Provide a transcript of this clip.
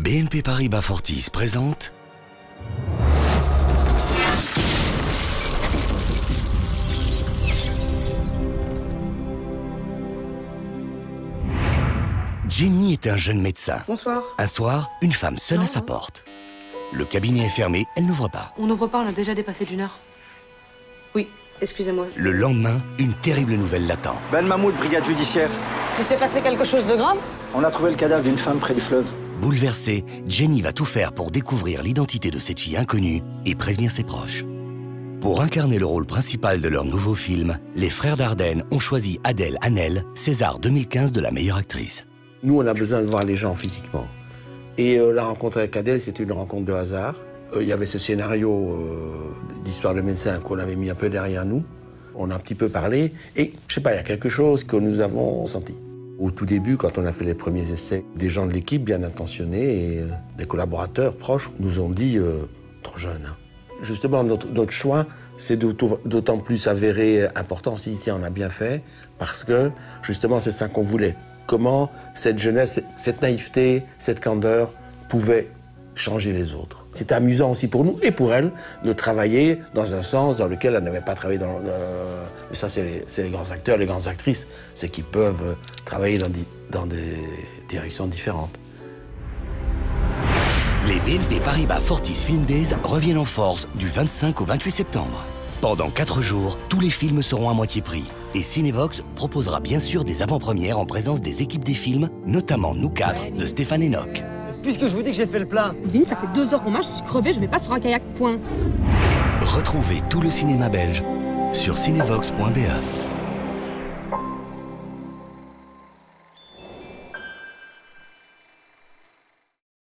BNP Paribas Fortis présente Jenny est un jeune médecin. Bonsoir. Un soir, une femme sonne Non, à sa non. porte. Le cabinet est fermé, elle n'ouvre pas. On n'ouvre pas, on a déjà dépassé d'une heure. Oui, excusez-moi. Le lendemain, une terrible nouvelle l'attend. Ben Mahmoud, brigade judiciaire. Il s'est passé quelque chose de grave? On a trouvé le cadavre d'une femme près du fleuve. Bouleversée, Jenny va tout faire pour découvrir l'identité de cette fille inconnue et prévenir ses proches. Pour incarner le rôle principal de leur nouveau film, les frères Dardenne ont choisi Adèle Hanel, César 2015 de la meilleure actrice. Nous, on a besoin de voir les gens physiquement. Et euh, la rencontre avec Adèle, c'était une rencontre de hasard. Euh, Il y avait ce scénario euh, d'histoire de médecin qu'on avait mis un peu derrière nous. On a un petit peu parlé et, je sais pas, il y a quelque chose que nous avons senti. Au tout début, quand on a fait les premiers essais, des gens de l'équipe bien intentionnés et euh, des collaborateurs proches nous ont dit euh, trop jeune. hein. Justement, notre, choix, c'est d'autant plus avéré important si on a bien fait, parce que justement, c'est ça qu'on voulait. Comment cette jeunesse, cette naïveté, cette candeur pouvaient changer les autres. C'était amusant aussi pour nous et pour elle de travailler dans un sens dans lequel elle n'avait pas travaillé dans. Mais ça, c'est les, c'est grands acteurs, les grandes actrices, c'est qu'ils peuvent euh, travailler dans des directions différentes. Les BNP Paribas Fortis Film Days reviennent en force du 25 au 28 septembre. Pendant 4 jours, tous les films seront à moitié prix. Et Cinevox proposera bien sûr des avant-premières en présence des équipes des films, notamment Nous 4 de Stéphane Enoch. Puisque je vous dis que j'ai fait le plein. Vin, ça fait deux heures qu'on marche, je suis crevée, je vais pas sur un kayak, point. Retrouvez tout le cinéma belge sur cinevox.be.